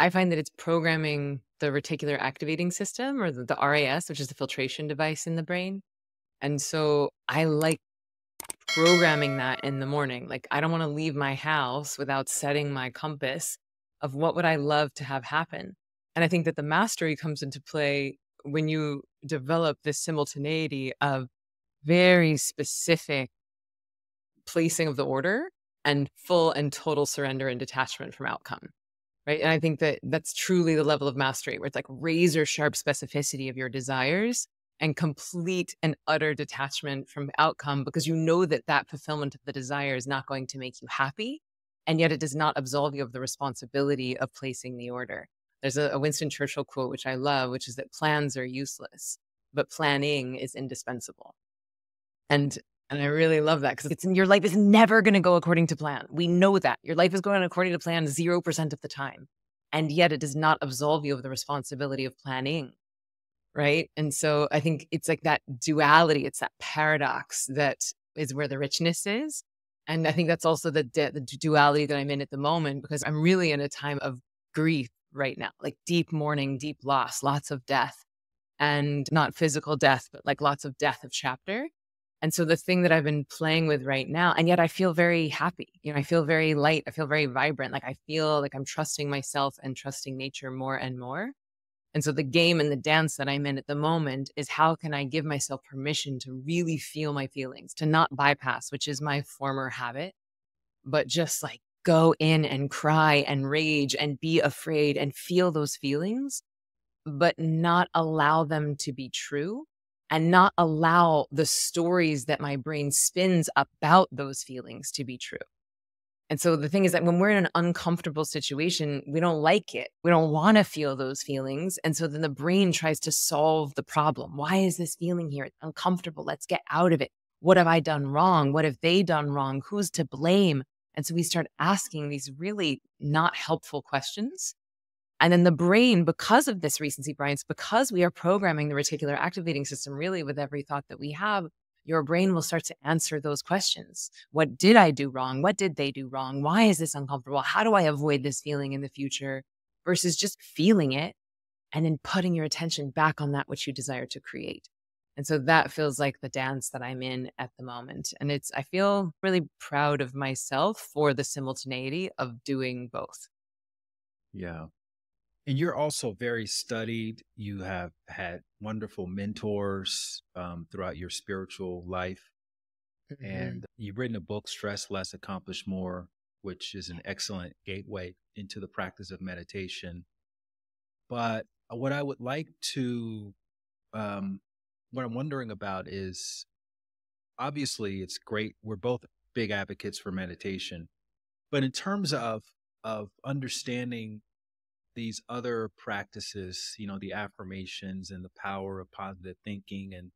I find that it's programming the reticular activating system or the, the RAS, which is the filtration device in the brain. And so I like programming that in the morning. Like I don't want to leave my house without setting my compass of what would I love to have happen. And I think that the mastery comes into play when you develop this simultaneity of very specific placing of the order and full and total surrender and detachment from outcome. Right. And I think that that's truly the level of mastery where it's like razor sharp specificity of your desires and complete and utter detachment from outcome because you know that that fulfillment of the desire is not going to make you happy. And yet it does not absolve you of the responsibility of placing the order. There's a, Winston Churchill quote, which I love, which is that plans are useless, but planning is indispensable. And and I really love that because it's your life is never going to go according to plan. We know that your life is going according to plan 0% of the time. And yet it does not absolve you of the responsibility of planning. Right. And so I think it's like that duality, it's that paradox that is where the richness is. And I think that's also the, the duality that I'm in at the moment because I'm really in a time of grief right now, like deep mourning, deep loss, lots of death, and not physical death, but like lots of death of chapter. And so the thing that I've been playing with right now, and yet I feel very happy. You know, I feel very light. I feel very vibrant. Like I feel like I'm trusting myself and trusting nature more and more. And so the game and the dance that I'm in at the moment is how can I give myself permission to really feel my feelings, to not bypass, which is my former habit, but just like go in and cry and rage and be afraid and feel those feelings, but not allow them to be true and not allow the stories that my brain spins about those feelings to be true. And so the thing is that when we're in an uncomfortable situation, we don't like it. We don't want to feel those feelings. And so then the brain tries to solve the problem. Why is this feeling here? It's uncomfortable. Let's get out of it. What have I done wrong? What have they done wrong? Who's to blame? And so we start asking these really not helpful questions. And then the brain, because of this recency bias, because we are programming the reticular activating system really with every thought that we have, your brain will start to answer those questions. What did I do wrong? What did they do wrong? Why is this uncomfortable? How do I avoid this feeling in the future? Versus just feeling it and then putting your attention back on that which you desire to create. And so that feels like the dance that I'm in at the moment. And it's, I feel really proud of myself for the simultaneity of doing both. Yeah. And you're also very studied. You have had wonderful mentors um, throughout your spiritual life. Mm-hmm. And you've written a book, Stress Less, Accomplish More, which is an excellent gateway into the practice of meditation. But what I would like to um, what I'm wondering about is obviously it's great. We're both big advocates for meditation, but in terms of of understanding these other practices, you know, the affirmations and the power of positive thinking, and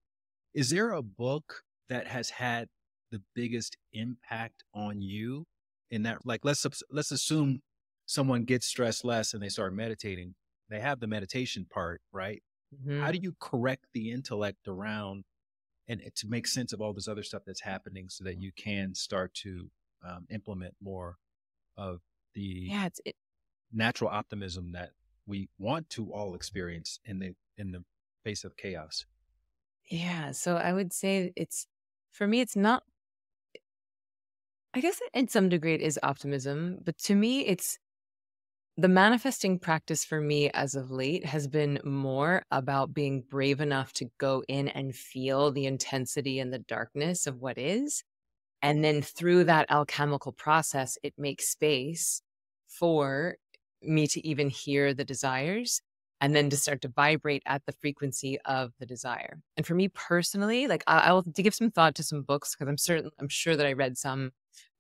is there a book that has had the biggest impact on you in that? Like, let's let's assume someone gets stressed less and they start meditating. They have the meditation part, right? Mm-hmm. How do you correct the intellect around and to make sense of all this other stuff that's happening so that you can start to um, implement more of the yeah, it's, it, natural optimism that we want to all experience in the in the face of chaos. Yeah, so I would say it's for me it's not I guess in some degree it is optimism, but to me it's the manifesting practice for me as of late has been more about being brave enough to go in and feel the intensity and the darkness of what is. And then through that alchemical process, it makes space for me to even hear the desires and then to start to vibrate at the frequency of the desire. And for me personally, like I, will to give some thought to some books because I'm certain I'm sure that I read some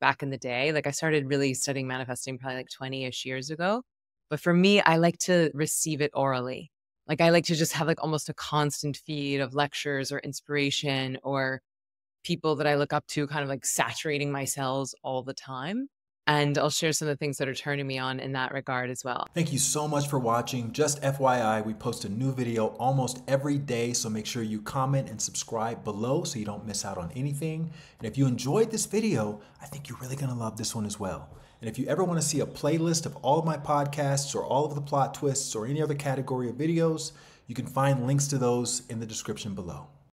back in the day. Like I started really studying manifesting probably like 20 ish years ago. But for me, I like to receive it orally. Like I like to just have like almost a constant feed of lectures or inspiration or people that I look up to kind of like saturating my cells all the time. And I'll share some of the things that are turning me on in that regard as well. Thank you so much for watching. Just FYI, we post a new video almost every day, so make sure you comment and subscribe below so you don't miss out on anything. And if you enjoyed this video, I think you're really gonna love this one as well. And if you ever want to see a playlist of all of my podcasts or all of the plot twists or any other category of videos, you can find links to those in the description below.